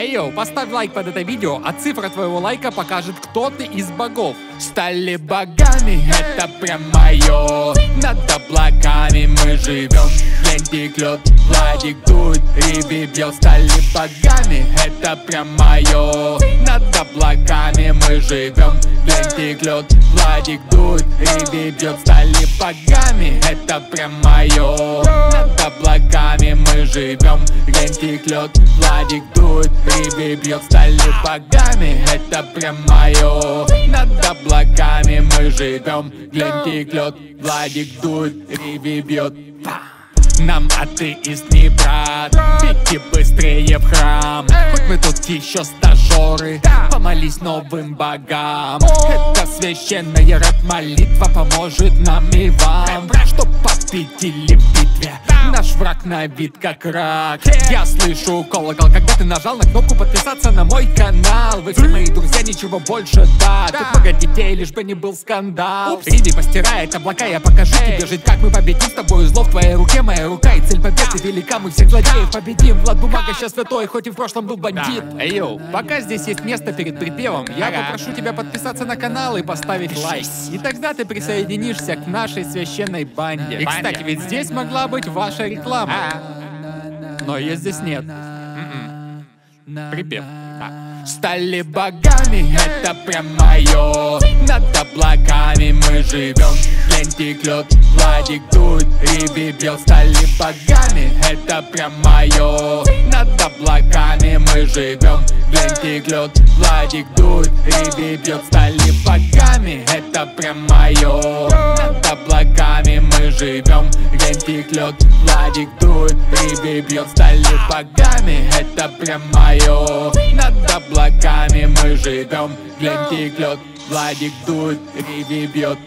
Эй, поставь лайк под это видео, а цифра твоего лайка покажет, кто ты из богов. Стали богами, это прям мое. Над облаками мы живем. Лень текет, Владик дует, Риби бьет. Стали богами, это прям мое. Над облаками мы живем. Лень текет, Владик дует, Риби бьет. Стали богами, это прям мое. Над облаками мы живем. Лень текет, Владик дует, Риби бьет. Стали богами, это прям мое. Над облаками мы живем. Глянь теклет, Владик дует, Риби бьет. Па! Нам атеист не брат Беги быстрее в храм. Хоть мы тут еще стажеры Помолись новым богам. Это священная рэп молитва Поможет нам и вам. Чтоб победили в битве Наш враг на вид как рак. Я слышу колокол, когда ты нажал на кнопку подписаться на мой канал. Вы все мои друзья, ничего больше, да. Тут много детей, лишь бы не был скандал. Риди постирает облака, я покажу тебе жить Как мы победим. С тобой, зло в твоей руке, моя рука И цель победы. Велика, мы всех злодеев победим. Влад Бумага сейчас святой, хоть и в прошлом был бандит. Эй, йоу, пока здесь есть место перед припевом Я попрошу тебя подписаться на канал и поставить лайк. И тогда ты присоединишься к нашей священной банде. И, кстати, ведь здесь могла быть ваша реклама. Но ее здесь нет. Припев. Стали богами, это прям мое Над облаками мы живем Лень теклет, Владик дует, Риби бьет Стали богами, это прям мое Над облаками мы живем Лень теклет, Владик дует, Риби бьет Стали богами, это прям мое Над облаками мы живем Лень теклет, Владик дует, Риби бьет Стали богами, это прям мое Над облаками мы живем Глянь теклет, Владик дует, Риби бьет!